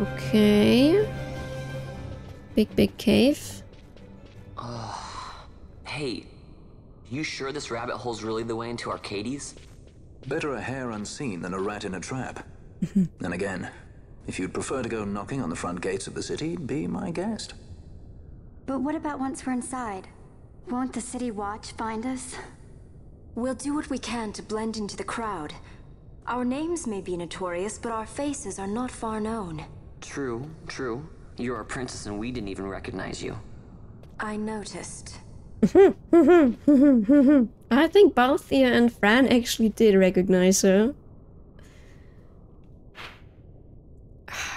Okay. Big, big cave. Hey, you sure this rabbit hole's really the way into Archades? Better a hare unseen than a rat in a trap. and again, if you'd prefer to go knocking on the front gates of the city, be my guest. But what about once we're inside? Won't the city watch find us? We'll do what we can to blend into the crowd. Our names may be notorious, but our faces are not far known. True, true. You're a princess and we didn't even recognize you. I noticed. I think Balthier and Fran actually did recognize her.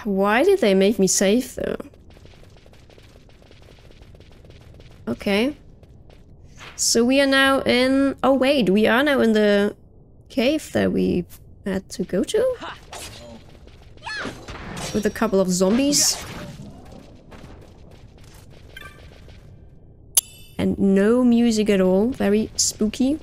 Why did they make me safe though? Okay. So we are now in... Oh wait, we are now in the cave that we had to go to? With a couple of zombies. And no music at all. Very spooky.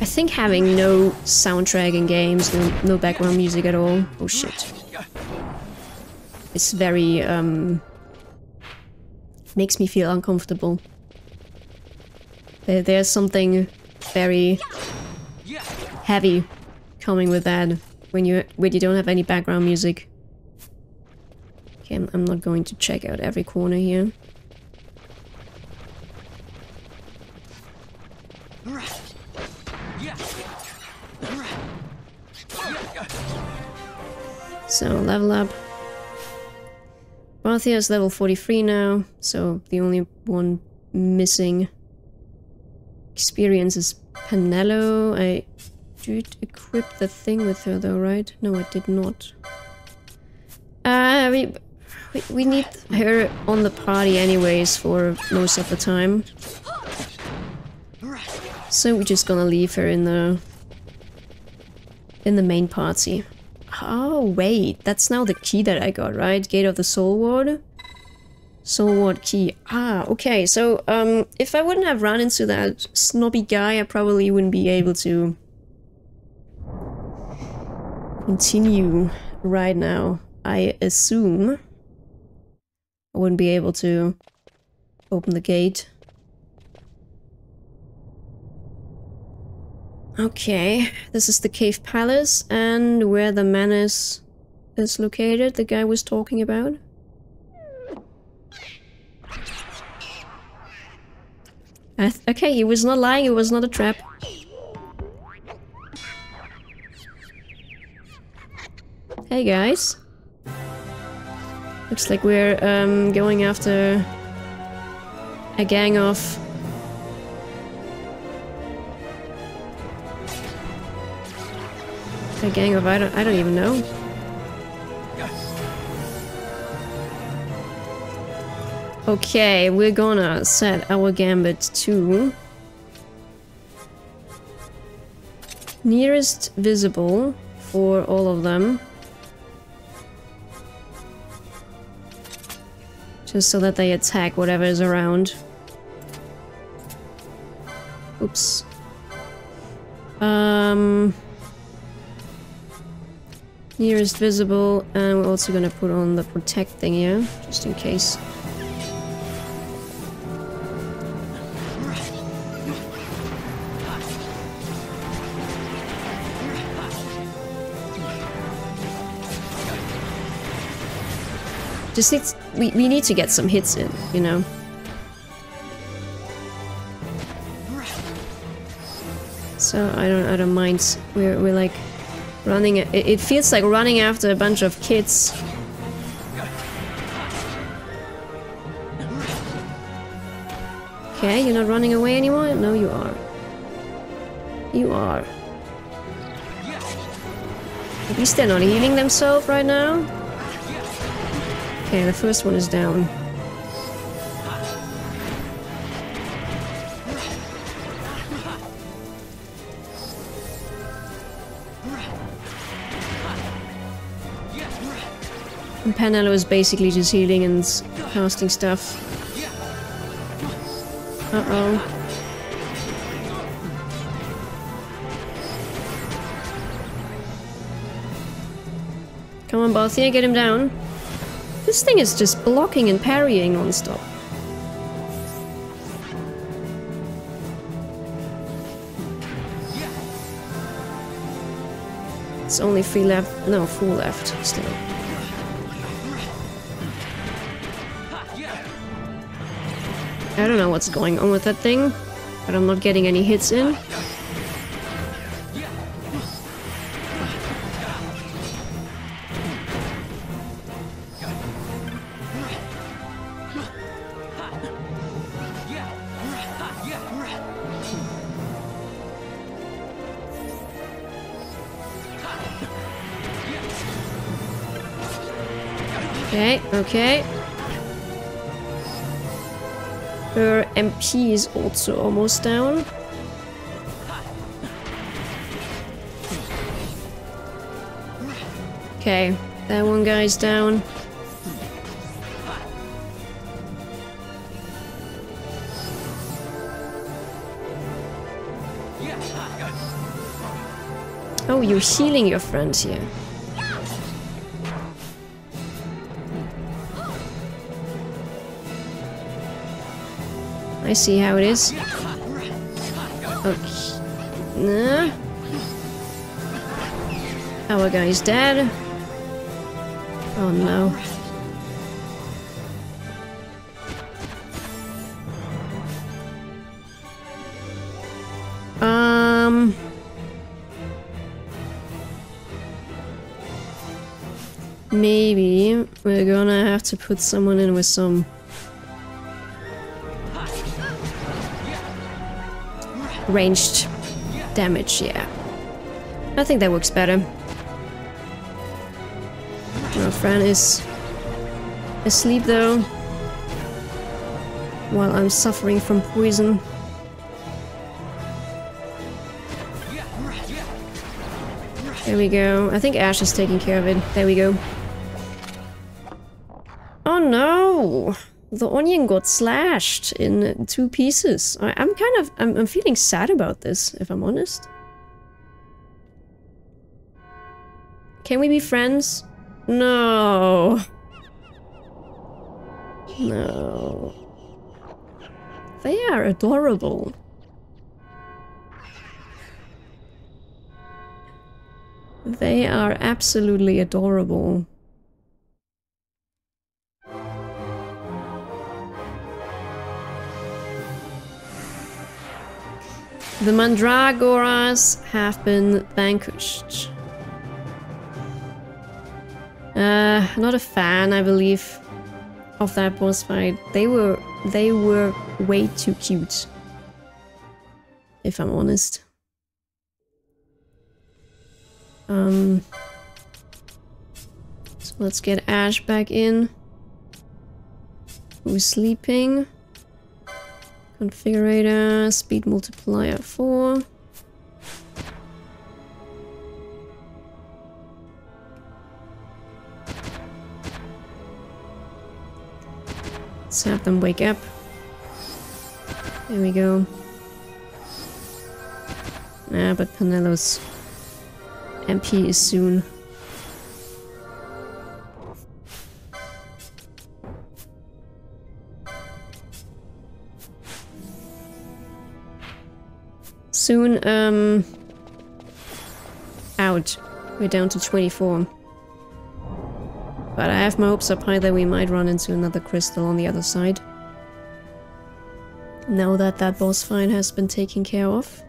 I think having no soundtrack in games, no, no background music at all. Oh shit. It's very, um... Makes me feel uncomfortable. There, there's something very heavy coming with that when you when you don't have any background music. Okay, I'm, not going to check out every corner here. So, level up. Balthier is level 43 now, so the only one missing experience is Penelo. I did equip the thing with her though, right? No, I did not. Uh, we, we, we need her on the party anyways for most of the time. So we're just gonna leave her in the in the main party. Oh wait, that's now the key that I got, right? Gate of the Soul Ward. Soul Ward key. Ah, okay. So um, if I wouldn't have run into that snobby guy, I probably wouldn't be able to continue right now. I assume I wouldn't be able to open the gate. Okay, this is the Cave Palace and where the menace is located, the guy was talking about. Okay, he was not lying, it was not a trap. Hey guys. Looks like we're um, going after a gang of a gang of I don't I don't even know. Okay, we're gonna set our gambit to nearest visible for all of them. Just so that they attack whatever is around. Oops. Um... Nearest visible, and we're also gonna put on the protect thing here, just in case. Just needs we, we need to get some hits in, you know. So I don't I don't mind. We're we're like running it, it feels like running after a bunch of kids. Okay, you're not running away anymore? No, you are. You are. At least they're not healing themselves right now. Okay, the first one is down. And Penelo is basically just healing and casting stuff. Uh-oh. Come on, Balthier, get him down. This thing is just blocking and parrying non-stop. It's only three left. No, four left still. I don't know what's going on with that thing, but I'm not getting any hits in. Okay. Her MP is also almost down. Okay, that one guy's down. Oh, you're healing your friends here. I see how it is. Okay. Nah. Our guy's dead. Oh no. Um... Maybe we're gonna have to put someone in with some ranged damage, yeah. I think that works better. My friend is asleep though, while I'm suffering from poison. There we go. I think Ashe is taking care of it. There we go. Oh no! The onion got slashed in two pieces. I, am kind of... I'm, I'm feeling sad about this, if I'm honest. Can we be friends? No. No. They are adorable. They are absolutely adorable. The Mandragoras have been vanquished. Uh, not a fan, I believe, of that boss fight. They were they were way too cute. If I'm honest. Um so let's get Ashe back in. Who's sleeping? Configurator, speed multiplier 4. Let's have them wake up. There we go. Ah, but Penelo's MP is soon. Soon, um... Out. We're down to 24. But I have my hopes up high that we might run into another crystal on the other side. Now that that boss fight has been taken care of.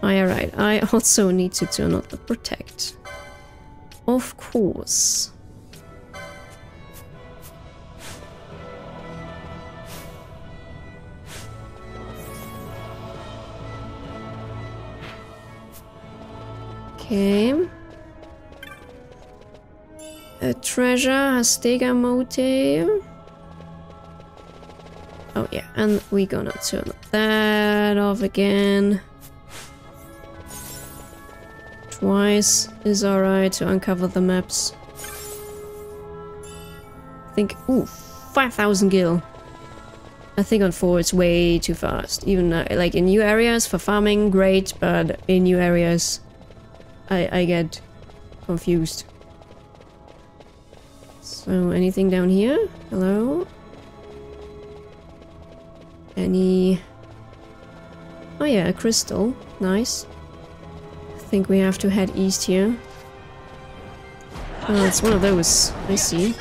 Alright, I also need to turn on the protect. Of course. Okay. A treasure, Hastega Mote. Oh yeah, and we're gonna turn that off again. Twice is alright to uncover the maps. I think, ooh, 5,000 gil. I think on 4 it's way too fast. Even uh, like in new areas for farming, great, but in new areas I, I get confused. So, anything down here? Hello? Any... Oh yeah, a crystal. Nice. I think we have to head east here. Oh, it's one of those. I see.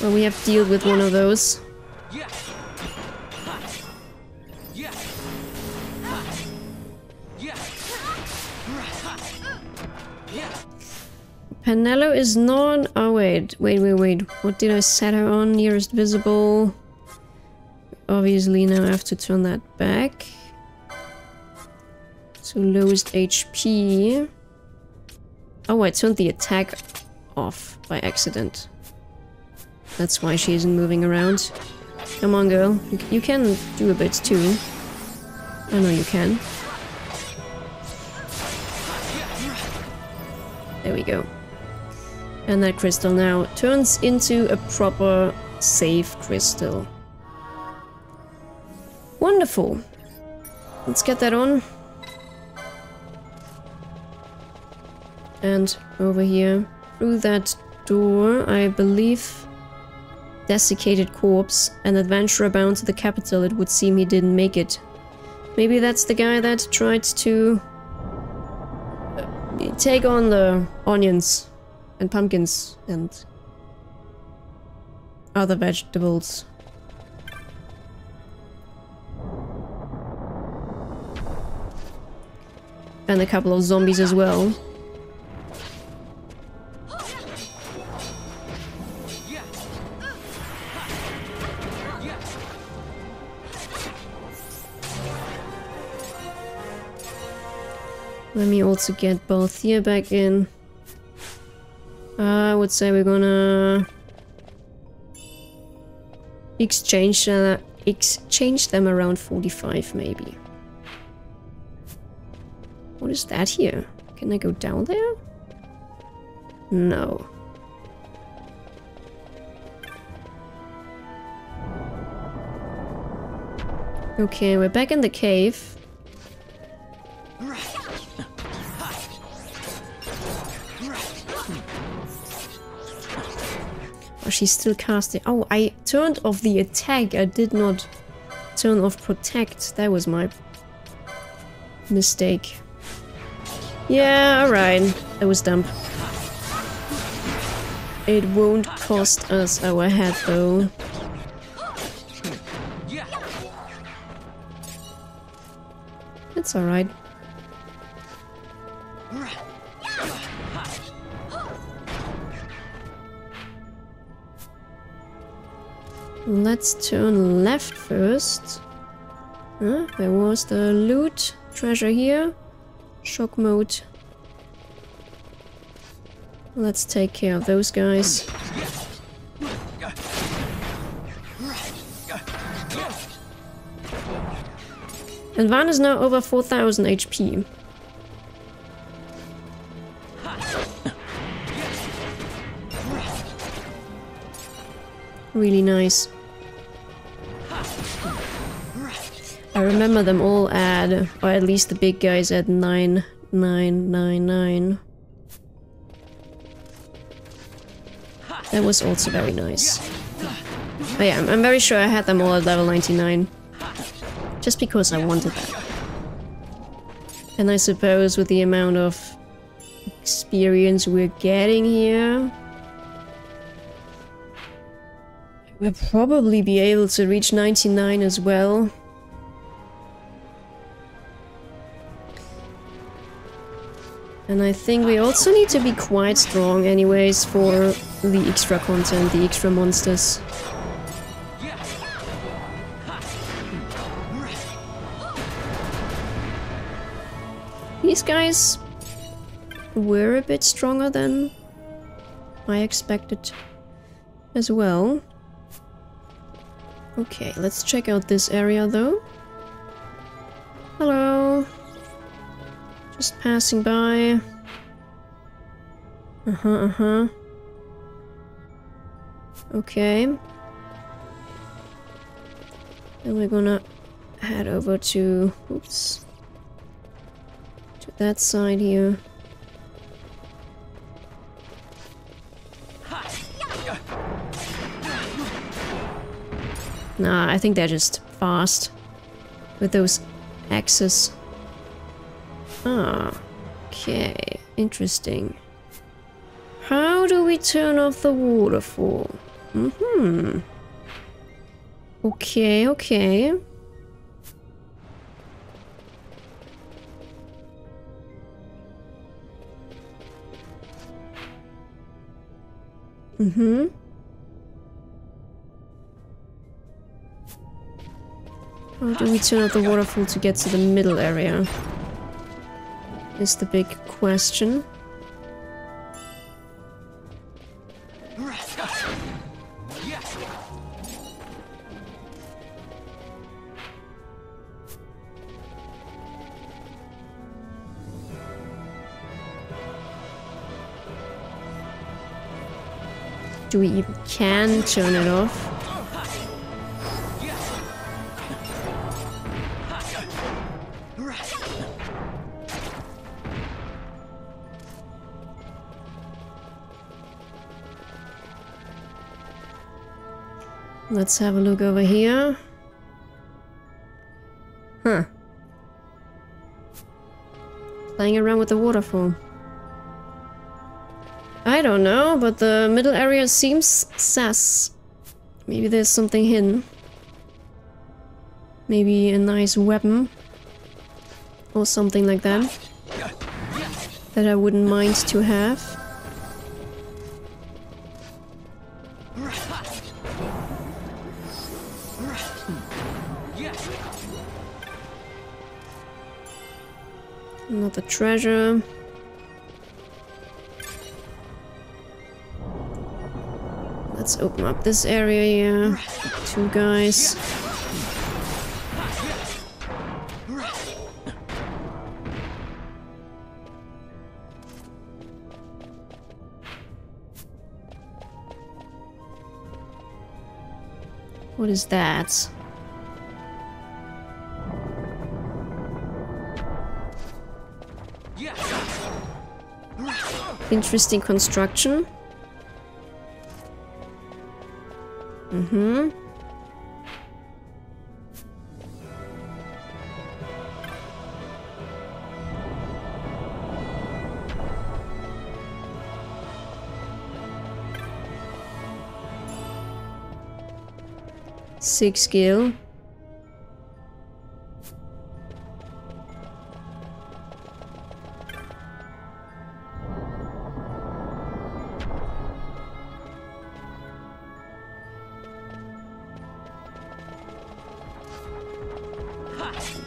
Well, we have to deal with one of those. Is not... Oh, wait. Wait, wait, wait. What did I set her on? Nearest visible. Obviously, now I have to turn that back. So, lowest HP. Oh, I turned the attack off by accident. That's why she isn't moving around. Come on, girl. You, you can do a bit, too. I know you can. There we go. And that crystal now turns into a proper safe crystal. Wonderful. Let's get that on. And over here, through that door, I believe desiccated corpse, an adventurer bound to the capital, it would seem he didn't make it. Maybe that's the guy that tried to uh, take on the onions and pumpkins and other vegetables. And a couple of zombies as well. Let me also get both here back in. Would say we're gonna exchange uh, exchange them around 45 maybe. What is that here? Can I go down there? No. Okay, we're back in the cave. Oh, she's still casting. Oh, I turned off the attack. I did not turn off protect. That was my mistake. Yeah, alright. That was dumb. It won't cost us our head, though. It's alright. Let's turn left first. Huh? There was the loot treasure here. Shock Mote. Let's take care of those guys. And Vaan is now over 4000 HP. Really nice. Remember them all at, or at least the big guys at 9999. That was also very nice. Oh yeah, I'm, I'm very sure I had them all at level 99. Just because I wanted that. And I suppose with the amount of experience we're getting here... We'll probably be able to reach 99 as well. And I think we also need to be quite strong anyways for the extra content, the extra monsters. These guys were a bit stronger than I expected as well. Okay, let's check out this area though. Hello. Just passing by. Uh-huh, uh-huh. Okay. Then we're gonna head over to... Oops. To that side here. Nah, I think they're just fast with those axes. Ah, okay, interesting. How do we turn off the waterfall? Mm-hmm. Okay, okay. Mm-hmm. How do we turn off the waterfall to get to the middle area? Is the big question. Do we even can turn it off? Let's have a look over here. Huh. Playing around with the waterfall. I don't know, but the middle area seems sus. Maybe there's something hidden. Maybe a nice weapon. Or something like that. That I wouldn't mind to have. Treasure. Let's open up this area here. Two guys. What is that? Interesting construction. Mm-hmm. Six skill.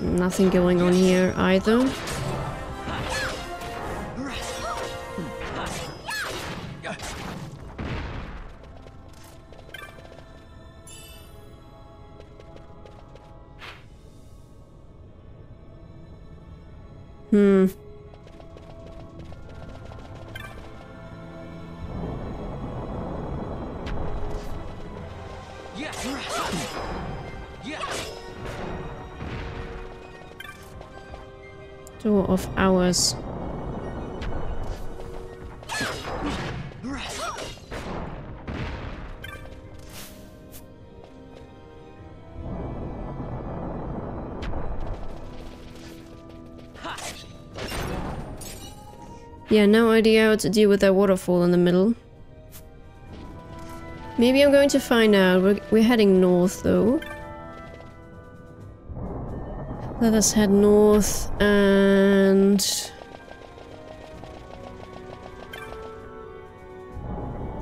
Nothing going on here either. Yeah, no idea how to deal with that waterfall in the middle. Maybe I'm going to find out. We're, we're heading north, though. Let us head north and...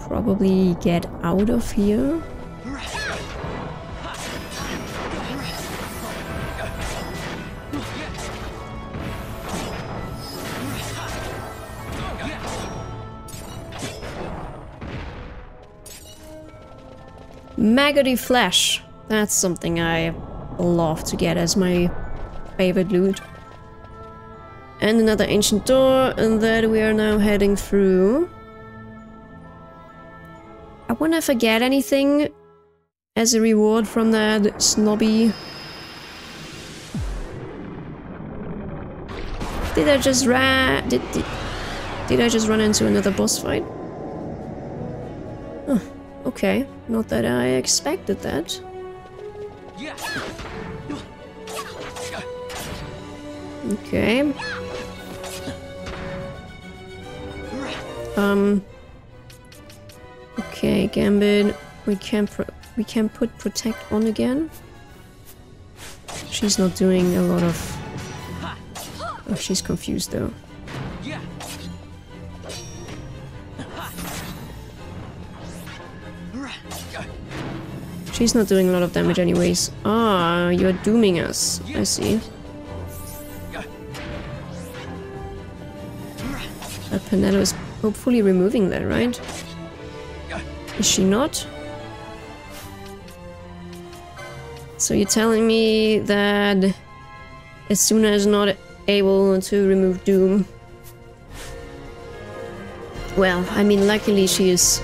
Probably get out of here. Maggoty flesh. That's something I love to get as my favorite loot. And another ancient door, and that we are now heading through. I wonder if I get anything as a reward from that snobby Did I just ra- did, did, did I just run into another boss fight? Huh, okay, not that I expected that. Okay. Um. Okay, Gambit. We can we can put protect on again. She's not doing a lot of. Oh, she's confused though. She's not doing a lot of damage anyways. Ah, you're dooming us. I see. Uh, Penelo is hopefully removing that, right? Is she not? So you're telling me that Asuna is not able to remove Doom? Well, I mean, luckily she is...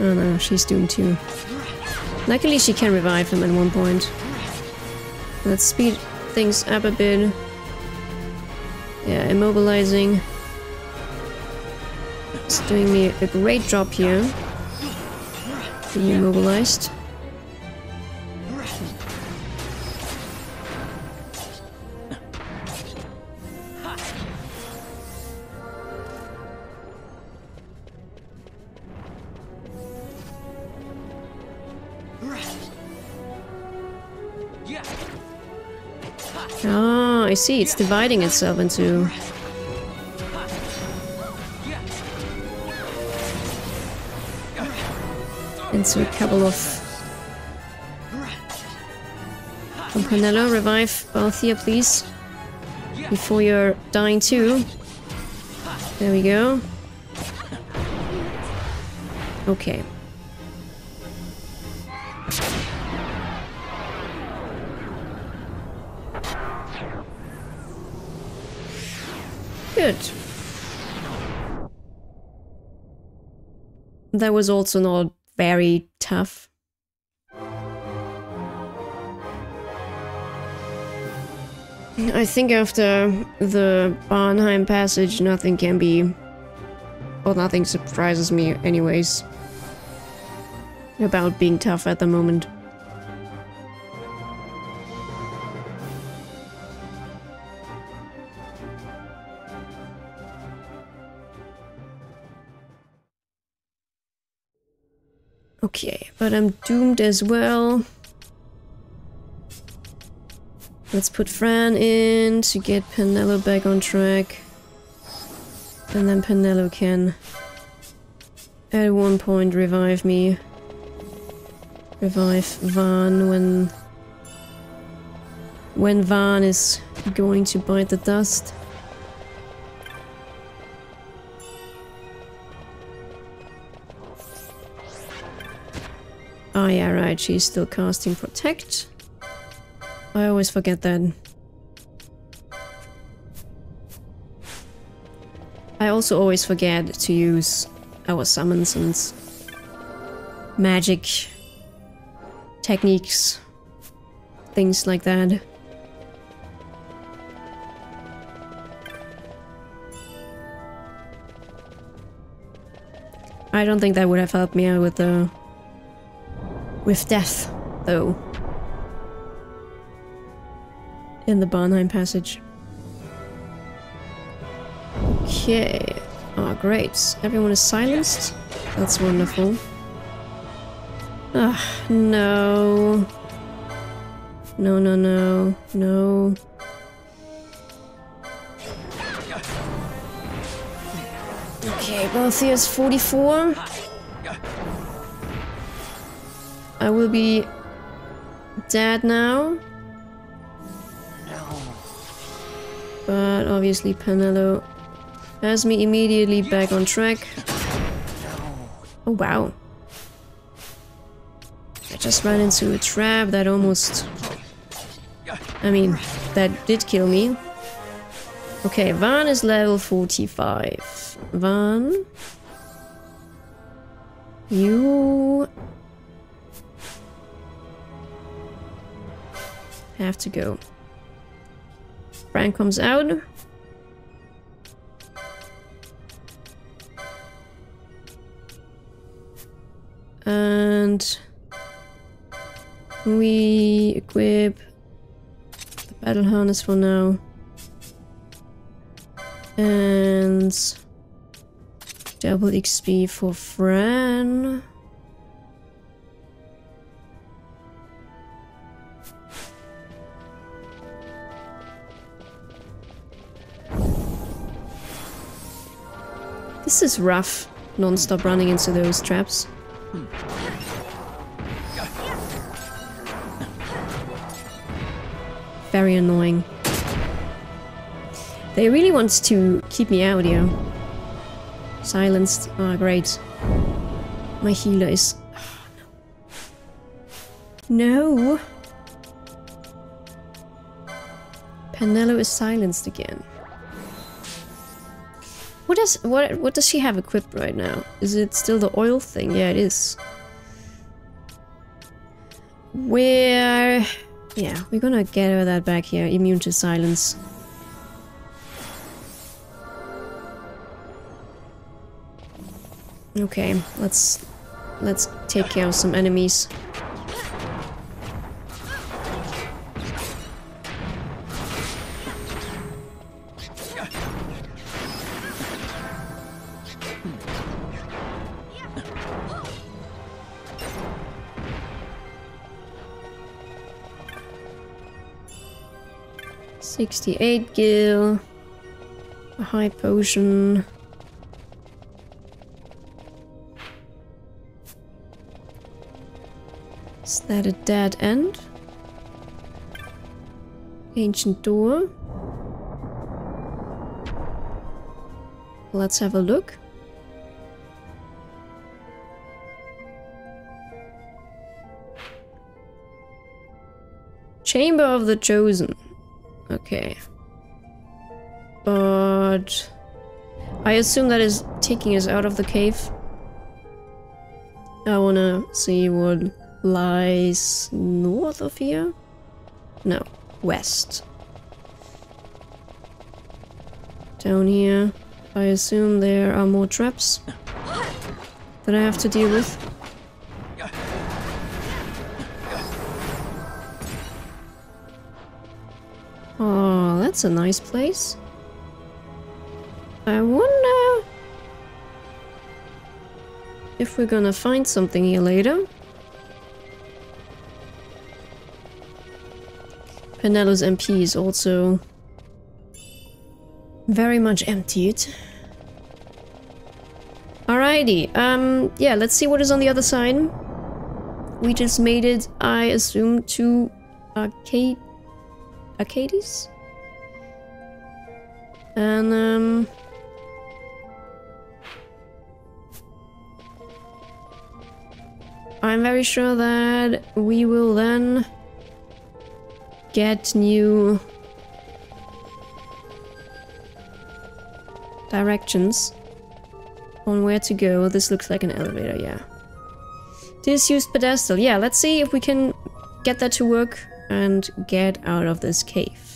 Oh no, she's doomed too. Luckily she can revive him at one point. Let's speed things up a bit. Yeah, immobilizing. It's doing me a great job here. Being immobilized. See. It's dividing itself into... Into a couple of... Campanello, revive Balthier, please. Before you're dying too. There we go. Okay. That was also not very tough. I think after the Barheim passage, nothing can be... Or nothing surprises me anyways. About being tough at the moment. Okay, but I'm doomed as well. Let's put Fran in to get Penelo back on track. And then Penelo can at one point revive me. Revive Vaan when when Vaan is going to bite the dust. Oh yeah, right, she's still casting Protect. I always forget that. I also always forget to use our summons and magic techniques, things like that. I don't think that would have helped me out with the with death, though. In the Barheim passage. Okay. Oh, great. Everyone is silenced? That's wonderful. Ah, no. No, no, no. No. Okay, Balthier's 44. I will be dead now. But obviously Penelo has me immediately back on track. Oh wow. I just ran into a trap that almost... I mean, that did kill me. Okay, Vaan is level 45. Vaan... You Have to go. Fran comes out. And we equip the battle harness for now. And double XP for Fran. This is rough, non-stop running into those traps. Very annoying. They really want to keep me out here. Silenced. Ah, oh, great. My healer is... No! Penelo is silenced again. What does what what does she have equipped right now? Is it still the oil thing? Yeah, it is. Where yeah, we're gonna get her that back here. Immune to silence. Okay, let's let's take care of some enemies. 68 gil. A high potion. Is that a dead end? Ancient door. Let's have a look. Chamber of the Chosen. Okay. But... I assume that is taking us out of the cave. I wanna see what lies north of here? No, west. Down here, I assume there are more traps that I have to deal with. That's a nice place. I wonder if we're gonna find something here later. Penelo's MP is also very much emptied. Alrighty, um, yeah, let's see what is on the other side. We just made it, I assume, to Arcade Archades. And um I'm very sure that we will then get new directions on where to go. This looks like an elevator, yeah. Disused pedestal. Yeah, let's see if we can get that to work and get out of this cave.